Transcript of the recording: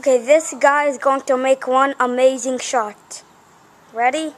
Okay, this guy is going to make one amazing shot. Ready?